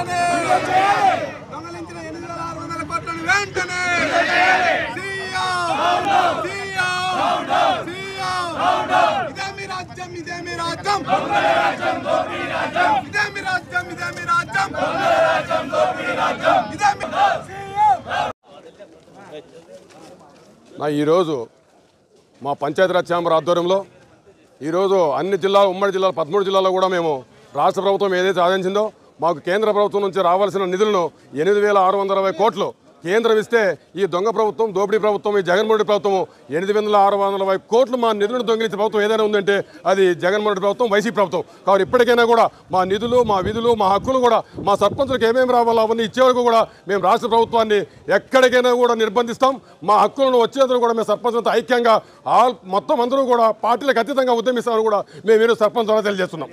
వెంటనే! దొంగలించిన ఎనిమిది వేల ఆరు వందల కోట్లను వెంటనే! సీఎం! రాజ్యం ఇదే రాజ్యం? ఇదే రాజ్యం ఇదే రాజ్యం? ఇదే నా ఈరోజు మా పంచాయతీరాజ్ ఛాంబర్ ఆధ్వర్యంలో ఈరోజు అన్ని జిల్లాలు ఉమ్మడి జిల్లాలు పదమూడు జిల్లాల్లో కూడా మేము రాష్ట్ర ప్రభుత్వం ఏదైతే సాధించిందో మాకు కేంద్ర ప్రభుత్వం నుంచి రావాల్సిన నిధులను ఎనిమిది వేల ఆరు వందల అరవై కోట్లు కేంద్రం ఇస్తే ఈ దొంగ ప్రభుత్వం దోపిడీ ప్రభుత్వం ఈ జగన్మోహన్ రెడ్డి ప్రభుత్వం ఎనిమిది వందల ఆరు వందల అరవై కోట్లు మా నిధులను దొంగిలించే ప్రభుత్వం ఏదైనా ఉందంటే అది జగన్మోహన్ రెడ్డి ప్రభుత్వం వైసీపీ ప్రభుత్వం. కాబట్టి ఇప్పటికైనా కూడా మా నిధులు మా విధులు మా హక్కులు కూడా మా సర్పంచులకు ఏమేమి రావాలో అవన్నీ ఇచ్చే వరకు కూడా మేము రాష్ట్ర ప్రభుత్వాన్ని ఎక్కడికైనా కూడా నిర్బంధిస్తాం. మా హక్కులను వచ్చేందుకు కూడా మేము సర్పంచులతో ఐక్యంగా ఆల్ మొత్తం అందరూ కూడా పార్టీలకు అతీతంగా ఉద్యమిస్తామని కూడా మేము ఈరోజు సర్పంచ్ ద్వారా తెలియజేస్తున్నాం.